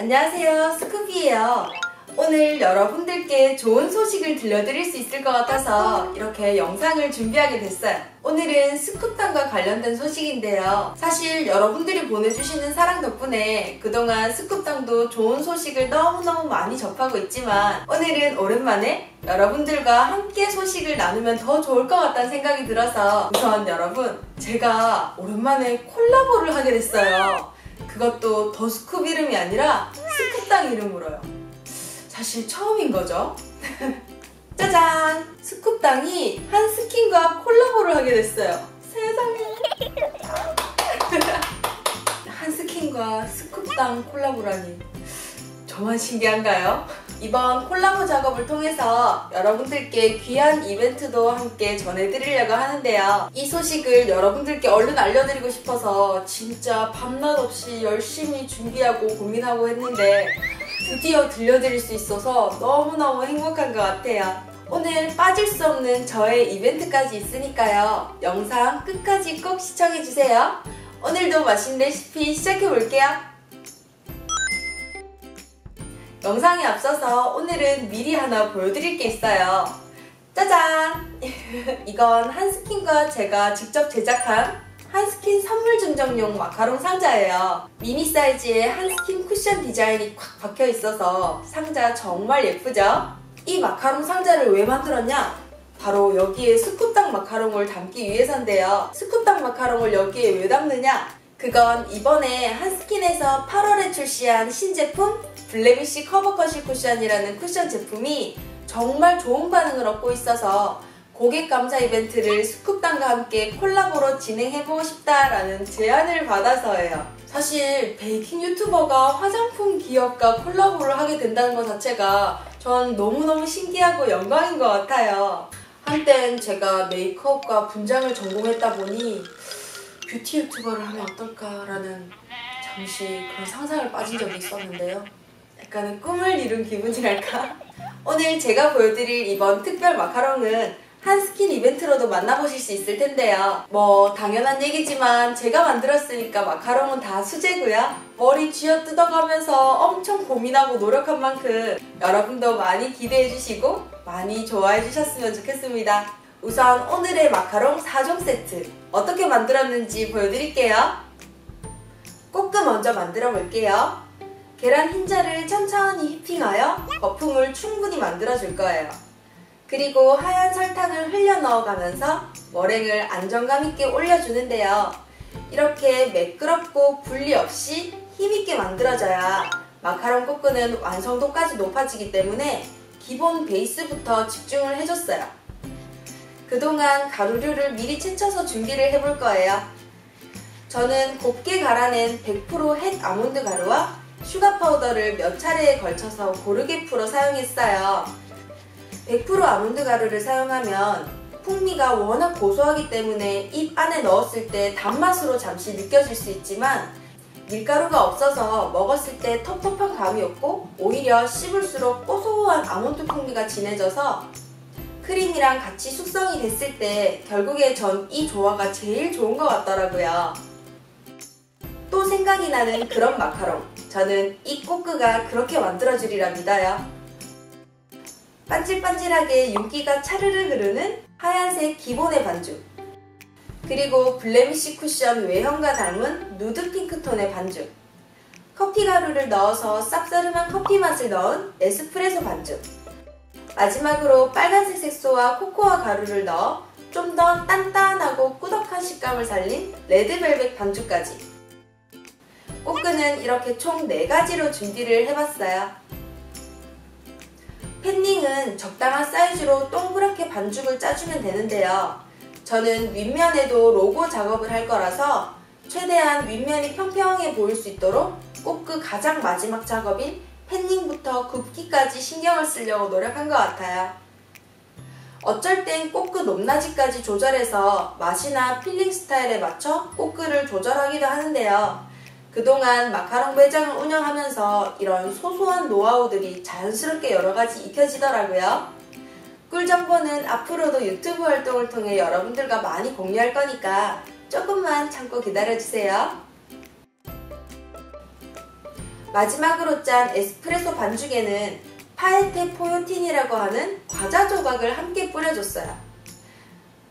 안녕하세요. 스쿠비예요. 오늘 여러분들께 좋은 소식을 들려드릴 수 있을 것 같아서 이렇게 영상을 준비하게 됐어요. 오늘은 스쿱당과 관련된 소식인데요. 사실 여러분들이 보내주시는 사랑 덕분에 그동안 스쿱당도 좋은 소식을 너무너무 많이 접하고 있지만 오늘은 오랜만에 여러분들과 함께 소식을 나누면 더 좋을 것 같다는 생각이 들어서 우선 여러분 제가 오랜만에 콜라보를 하게 됐어요 그것도 더 스쿱 이름이 아니라 스쿱당 이름으로요 사실 처음인 거죠. 짜잔! 스쿱당이 한 스킨과 콜라보를 하게 됐어요. 세상에. 한 스킨과 스쿱당 콜라보라니. 저만 신기한가요? 이번 콜라보 작업을 통해서 여러분들께 귀한 이벤트도 함께 전해드리려고 하는데요. 이 소식을 여러분들께 얼른 알려드리고 싶어서 진짜 밤낮 없이 열심히 준비하고 고민하고 했는데 드디어 들려드릴 수 있어서 너무너무 행복한 것 같아요. 오늘 빠질 수 없는 저의 이벤트까지 있으니까요. 영상 끝까지 꼭 시청해주세요. 오늘도 맛있는 레시피 시작해볼게요. 영상에 앞서서 오늘은 미리 하나 보여드릴 게 있어요. 짜잔! 이건 한스킨과 제가 직접 제작한 한스킨 선물 증정용 마카롱 상자예요. 미니 사이즈의 한스킨 쿠션 디자인이 꽉 박혀 있어서 상자 정말 예쁘죠? 이 마카롱 상자를 왜 만들었냐? 바로 여기에 스쿱당 마카롱을 담기 위해서인데요. 스쿱당 마카롱을 여기에 왜 담느냐? 그건 이번에 한스킨에서 8월에 출시한 신제품 블레미쉬 커버 컨실 쿠션이라는 쿠션 제품이 정말 좋은 반응을 얻고 있어서 고객 감사 이벤트를 스쿱당과 함께 콜라보로 진행해보고 싶다라는 제안을 받아서예요. 사실 베이킹 유튜버가 화장품 기업과 콜라보를 하게 된다는 것 자체가 전 너무너무 신기하고 영광인 것 같아요. 한땐 제가 메이크업과 분장을 전공했다 보니 뷰티 유튜버를 하면 어떨까라는 잠시 그런 상상을 빠진 적이 있었는데요. 약간은 꿈을 이룬 기분이랄까? 오늘 제가 보여드릴 이번 특별 마카롱은 한스킨 이벤트로도 만나보실 수 있을 텐데요. 뭐 당연한 얘기지만 제가 만들었으니까 마카롱은 다 수제고요. 머리 쥐어 뜯어가면서 엄청 고민하고 노력한 만큼 여러분도 많이 기대해 주시고 많이 좋아해 주셨으면 좋겠습니다. 우선 오늘의 마카롱 4종 세트 어떻게 만들었는지 보여드릴게요. 꼬끄 먼저 만들어 볼게요. 계란 흰자를 천천히 휘핑하여 거품을 충분히 만들어 줄 거예요. 그리고 하얀 설탕을 흘려 넣어가면서 머랭을 안정감 있게 올려주는데요. 이렇게 매끄럽고 분리 없이 힘있게 만들어져야 마카롱 꼬끄는 완성도까지 높아지기 때문에 기본 베이스부터 집중을 해줬어요. 그동안 가루류를 미리 체쳐서 준비를 해볼 거예요. 저는 곱게 갈아낸 100%햇 아몬드 가루와 슈가 파우더를 몇 차례에 걸쳐서 고르게 풀어 사용했어요. 100% 아몬드 가루를 사용하면 풍미가 워낙 고소하기 때문에 입 안에 넣었을 때 단맛으로 잠시 느껴질 수 있지만 밀가루가 없어서 먹었을 때 텁텁한 감이 없고 오히려 씹을수록 고소한 아몬드 풍미가 진해져서 크림이랑 같이 숙성이 됐을 때 결국에 전 이 조화가 제일 좋은 것 같더라고요. 또 생각이 나는 그런 마카롱. 저는 이 꼬끄가 그렇게 만들어주리라 믿어요. 반질반질하게 윤기가 차르르 흐르는 하얀색 기본의 반죽 그리고 블레미쉬 쿠션 외형과 닮은 누드 핑크톤의 반죽 커피 가루를 넣어서 쌉싸름한 커피 맛을 넣은 에스프레소 반죽 마지막으로 빨간색 색소와 코코아 가루를 넣어 좀 더 단단하고 꾸덕한 식감을 살린 레드벨벳 반죽까지 꼬끄는 이렇게 총 4가지로 준비를 해봤어요. 팬닝은 적당한 사이즈로 동그랗게 반죽을 짜주면 되는데요. 저는 윗면에도 로고 작업을 할 거라서 최대한 윗면이 평평해 보일 수 있도록 꼭그 가장 마지막 작업인 팬닝부터 굽기까지 신경을 쓰려고 노력한 것 같아요. 어쩔 땐 꼬끄 높낮이까지 조절해서 맛이나 필링 스타일에 맞춰 꼬끄를 조절하기도 하는데요. 그동안 마카롱 매장을 운영하면서 이런 소소한 노하우들이 자연스럽게 여러가지 익혀지더라고요. 꿀정보는 앞으로도 유튜브 활동을 통해 여러분들과 많이 공유할 거니까 조금만 참고 기다려주세요. 마지막으로 짠 에스프레소 반죽에는 파에테 포요틴이라고 하는 과자 조각을 함께 뿌려줬어요.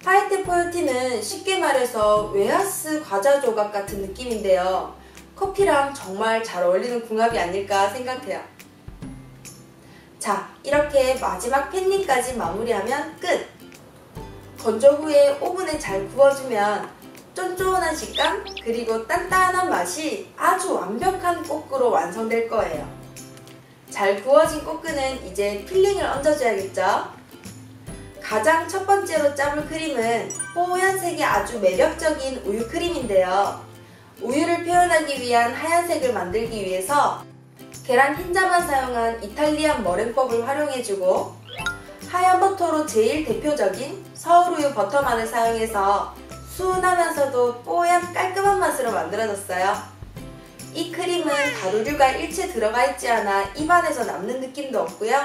파에테 포요틴은 쉽게 말해서 웨하스 과자 조각 같은 느낌인데요. 커피랑 정말 잘 어울리는 궁합이 아닐까 생각해요. 자, 이렇게 마지막 팬닝까지 마무리하면 끝! 건조 후에 오븐에 잘 구워주면 쫀쫀한 식감 그리고 단단한 맛이 아주 완벽한 꼬끄로 완성될 거예요. 잘 구워진 꼬끄는 이제 filling을 얹어줘야겠죠? 가장 첫 번째로 짜볼 크림은 뽀얀색이 아주 매력적인 우유 크림인데요. 우유를 표현하기 위한 하얀색을 만들기 위해서 계란 흰자만 사용한 Italian 머랭법을 활용해주고 하얀 버터로 제일 대표적인 서울우유 버터만을 사용해서 순하면서도 뽀얀 깔끔한 맛으로 만들어졌어요. 이 크림은 가루류가 일체 들어가 있지 않아 입안에서 남는 느낌도 없고요.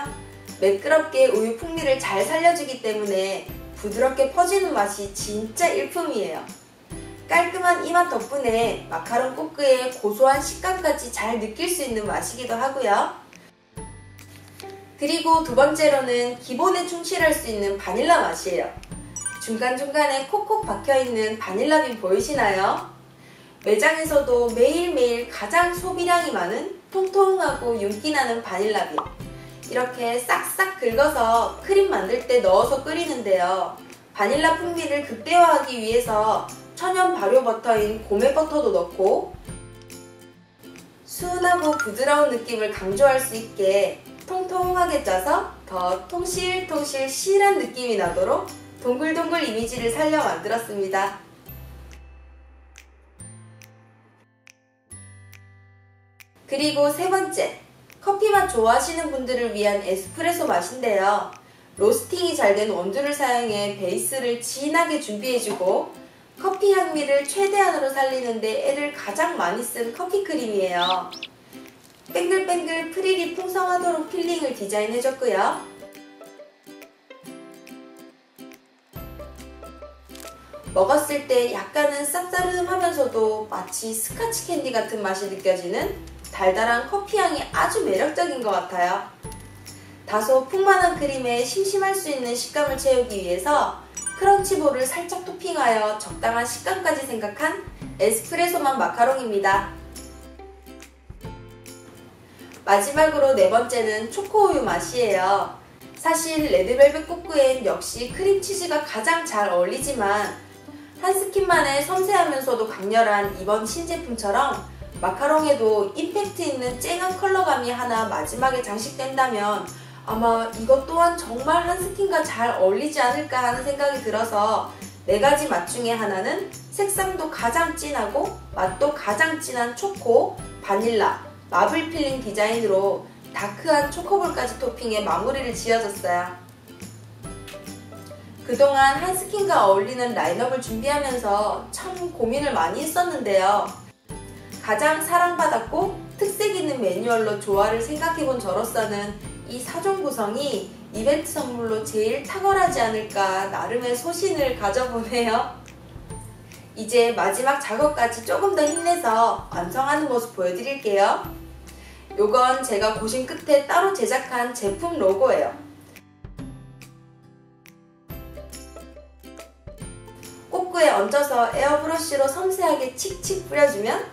매끄럽게 우유 풍미를 잘 살려주기 때문에 부드럽게 퍼지는 맛이 진짜 일품이에요. 깔끔한 이 맛 덕분에 마카롱 꼬끄의 고소한 식감까지 잘 느낄 수 있는 맛이기도 하고요. 그리고 두 번째로는 기본에 충실할 수 있는 바닐라 맛이에요. 중간중간에 콕콕 박혀있는 바닐라빈 보이시나요? 매장에서도 매일매일 가장 소비량이 많은 통통하고 윤기나는 바닐라빈 이렇게 싹싹 긁어서 크림 만들 때 넣어서 끓이는데요. 바닐라 풍미를 극대화하기 위해서 천연 발효 버터인 고메 버터도 넣고 순하고 부드러운 느낌을 강조할 수 있게 통통하게 짜서 더 통실통실 실한 느낌이 나도록 동글동글 이미지를 살려 만들었습니다. 그리고 세 번째, 커피 맛 좋아하시는 분들을 위한 에스프레소 맛인데요. 로스팅이 잘 된 원두를 사용해 베이스를 진하게 준비해주고 커피 향미를 최대한으로 살리는데 애를 가장 많이 쓴 커피 크림이에요. 뱅글뱅글 프릴이 풍성하도록 filling을 디자인해줬고요. 먹었을 때 약간은 쌉싸름하면서도 마치 스카치 캔디 같은 맛이 느껴지는 달달한 커피향이 아주 매력적인 것 같아요. 다소 풍만한 크림에 심심할 수 있는 식감을 채우기 위해서 크런치볼을 살짝 토핑하여 적당한 식감까지 생각한 에스프레소만 마카롱입니다. 마지막으로 네 번째는 초코우유 맛이에요. 사실 레드벨벳 꼬꾸엔 역시 크림치즈가 가장 잘 어울리지만 한 스킨만의 섬세하면서도 강렬한 이번 신제품처럼 마카롱에도 임팩트 있는 쨍한 컬러감이 하나 마지막에 장식된다면 아마 이것 또한 정말 한스킨과 잘 어울리지 않을까 하는 생각이 들어서 네 가지 맛 중에 하나는 색상도 가장 진하고 맛도 가장 진한 초코, 바닐라, marble filling 디자인으로 dark한 초코볼까지 토핑해 마무리를 지어줬어요. 그동안 한스킨과 어울리는 라인업을 준비하면서 참 고민을 많이 했었는데요. 가장 사랑받았고 특색 있는 매뉴얼로 조화를 생각해본 저로서는 이 사종 구성이 이벤트 선물로 제일 탁월하지 않을까 나름의 소신을 가져보네요. 이제 마지막 작업까지 조금 더 힘내서 완성하는 모습 보여드릴게요. 요건 제가 고심 끝에 따로 제작한 제품 로고예요. 얹어서 에어브러쉬로 섬세하게 칙칙 뿌려주면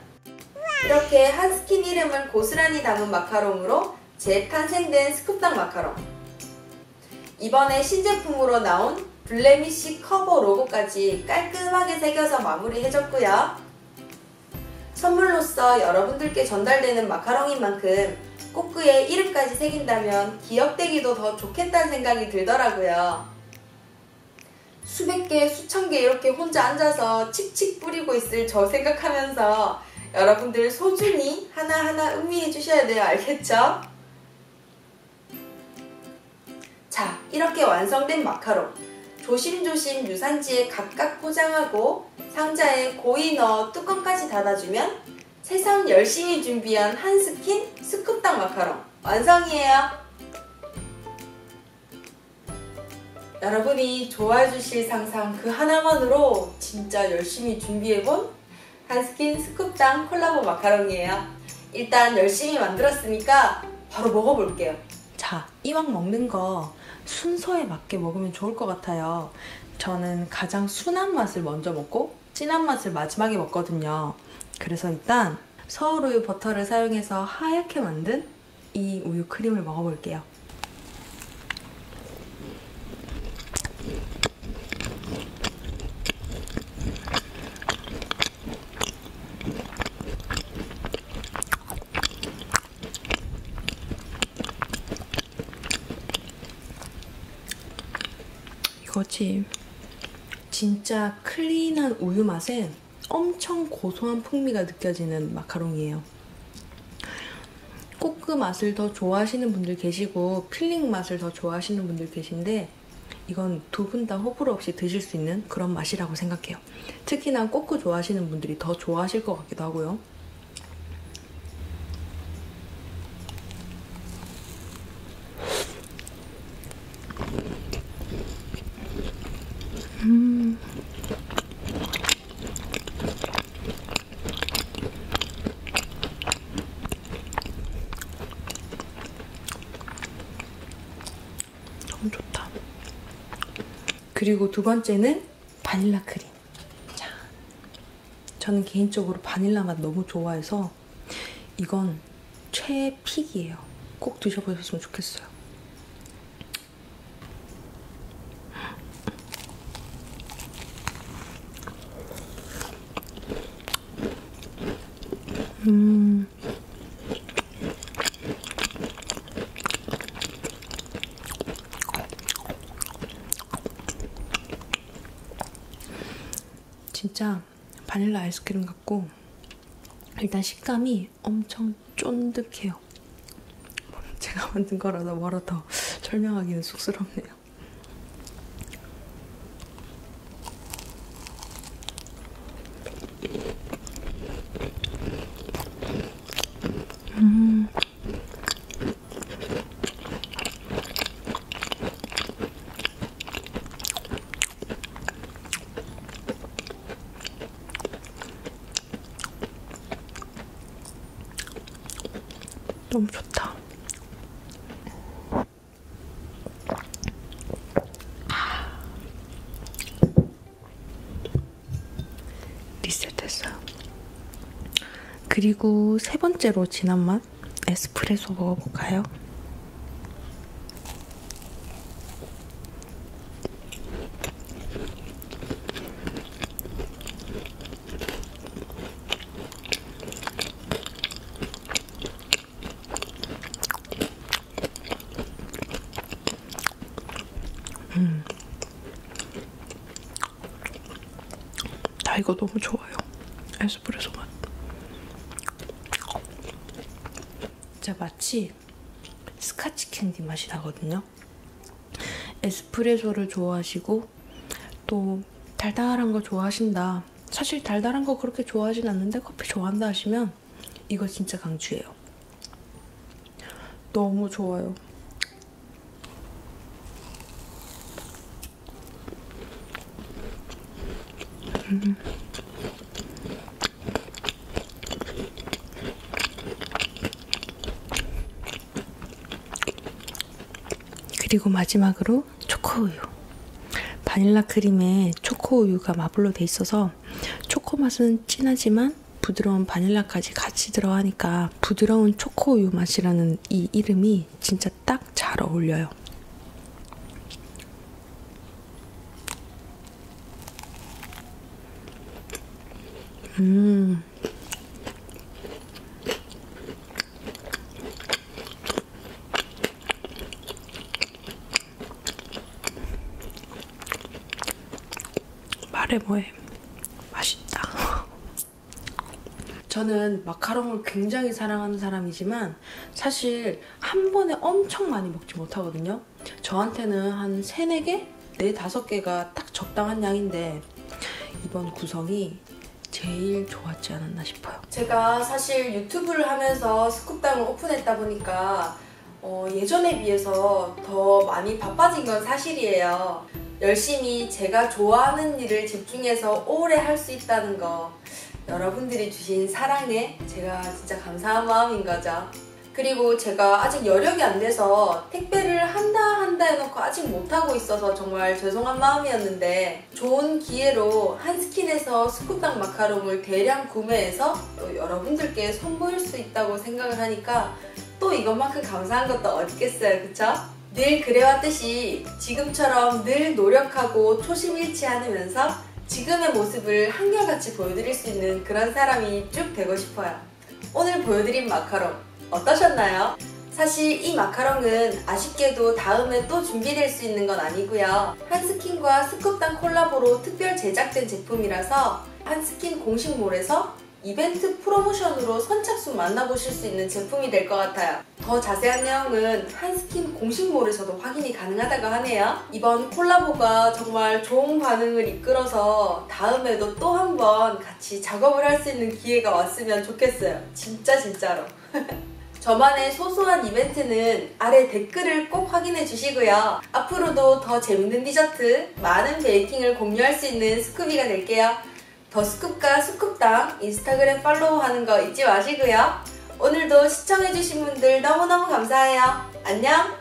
이렇게 한스킨 이름을 고스란히 담은 마카롱으로 재탄생된 스쿱당 마카롱 이번에 신제품으로 나온 블레미쉬 커버 로고까지 깔끔하게 새겨서 마무리해줬고요. 선물로서 여러분들께 전달되는 마카롱인 만큼 꼬끄에 이름까지 새긴다면 기억되기도 더 좋겠다는 생각이 들더라고요. 수백 개, 수천 개 이렇게 혼자 앉아서 칙칙 뿌리고 있을 저 생각하면서 여러분들 소중히 하나하나 음미해 주셔야 돼요. 알겠죠? 자, 이렇게 완성된 마카롱. 조심조심 유산지에 각각 포장하고 상자에 고이 넣어 뚜껑까지 닫아주면 세상 열심히 준비한 한스킨 스쿱당 마카롱 완성이에요. 여러분이 좋아해 주실 상상 그 하나만으로 진짜 열심히 준비해본 한스킨 스쿱당 콜라보 마카롱이에요. 일단 열심히 만들었으니까 바로 먹어볼게요. 자, 이왕 먹는 거 순서에 맞게 먹으면 좋을 것 같아요. 저는 가장 순한 맛을 먼저 먹고 진한 맛을 마지막에 먹거든요. 그래서 일단 서울 우유 버터를 사용해서 하얗게 만든 이 우유 크림을 먹어볼게요. 거지. 진짜 클린한 우유 맛에 엄청 고소한 풍미가 느껴지는 마카롱이에요. 꼬끄 맛을 더 좋아하시는 분들 계시고 filling 맛을 더 좋아하시는 분들 계신데 이건 두 분 다 호불호 없이 드실 수 있는 그런 맛이라고 생각해요. 특히나 꼬끄 좋아하시는 분들이 더 좋아하실 것 같기도 하고요. 두 번째는 바닐라 크림. 자, 저는 개인적으로 바닐라 맛 너무 좋아해서 이건 최픽이에요. 꼭 드셔보셨으면 좋겠어요. 진짜 바닐라 아이스크림 같고 일단 식감이 엄청 쫀득해요. 제가 만든 거라서 뭐라 더 설명하기는 쑥스럽네요. 너무 좋다. 리셋했어요. 그리고 세 번째로 진한 맛 에스프레소 먹어볼까요? 이거 너무 좋아요. 에스프레소 맛. 진짜 마치 스카치 캔디 맛이 나거든요. 에스프레소를 좋아하시고 또 달달한 거 좋아하신다. 사실 달달한 거 그렇게 좋아하진 않는데 커피 좋아한다 하시면 이거 진짜 강추해요. 너무 좋아요. 그리고 마지막으로 초코우유. 바닐라 크림에 초코우유가 마블로 돼 있어서 초코 맛은 진하지만 부드러운 바닐라까지 같이 들어가니까 부드러운 초코우유 맛이라는 이 이름이 진짜 딱잘 어울려요. 음. 말해 뭐해. 맛있다. 저는 마카롱을 굉장히 사랑하는 사람이지만 사실 한 번에 엄청 많이 먹지 못하거든요. 저한테는 한 3, 4개? 4, 5개가 딱 적당한 양인데 이번 구성이 제일 좋았지 않았나 싶어요. 제가 사실 유튜브를 하면서 스쿱당을 오픈했다 보니까 어, 예전에 비해서 더 많이 바빠진 건 사실이에요. 열심히 제가 좋아하는 일을 집중해서 오래 할 수 있다는 거 여러분들이 주신 사랑에 제가 진짜 감사한 마음인 거죠. 그리고 제가 아직 여력이 안 돼서 택배를 한다 한다 해놓고 아직 못하고 있어서 정말 죄송한 마음이었는데 좋은 기회로 한스킨에서 스쿠땅 마카롱을 대량 구매해서 또 여러분들께 선보일 수 있다고 생각을 하니까 또 이것만큼 감사한 것도 어딨겠어요 그쵸? 늘 그래왔듯이 지금처럼 늘 노력하고 초심 잃지 않으면서 지금의 모습을 한결같이 보여드릴 수 있는 그런 사람이 쭉 되고 싶어요. 오늘 보여드린 마카롱 어떠셨나요? 사실 이 마카롱은 아쉽게도 다음에 또 준비될 수 있는 건 아니고요. 한스킨과 스쿱당 콜라보로 특별 제작된 제품이라서 한스킨 공식몰에서 이벤트 프로모션으로 선착순 만나보실 수 있는 제품이 될 것 같아요. 더 자세한 내용은 한스킨 공식몰에서도 확인이 가능하다고 하네요. 이번 콜라보가 정말 좋은 반응을 이끌어서 다음에도 또 한 번 같이 작업을 할 수 있는 기회가 왔으면 좋겠어요. 진짜 진짜로. 저만의 소소한 이벤트는 아래 댓글을 꼭 확인해 주시고요. 앞으로도 더 재밌는 디저트, 많은 베이킹을 공유할 수 있는 스쿠비가 될게요. 더 스쿱과 스쿱당 인스타그램 팔로우하는 거 잊지 마시고요. 오늘도 시청해주신 분들 너무너무 감사해요. 안녕!